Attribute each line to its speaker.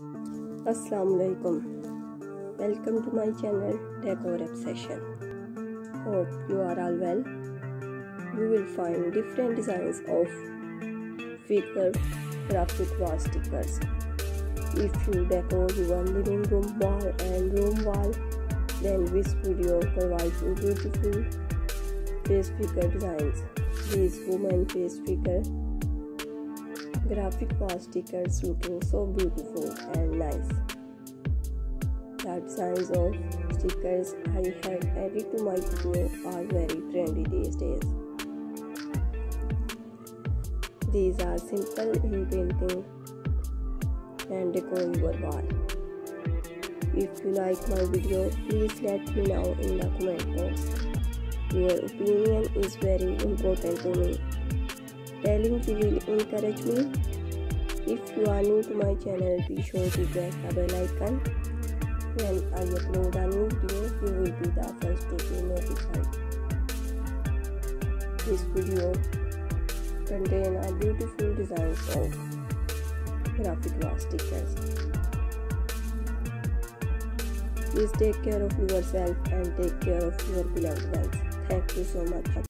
Speaker 1: Assalamualaikum. Welcome to my channel Decor Obsession. Hope you are all well. You will find different designs of figure graphic wall stickers. If you decor your living room wall and room wall, then this video provides you beautiful face figure designs. These woman face figure graphic wall stickers looking so beautiful and nice. The designs of stickers I have added to my video are very trendy these days. These are simple in painting and decor your wall. If you like my video, please let me know in the comment box. Your opinion is very important to me telling you will encourage me. If you are new to my channel, be sure to press the bell icon. When I upload a new video, you will be the first to be notified. This video contain a beautiful designs of graphic stickers. Please take care of yourself and take care of your beloved ones. Thank you so much.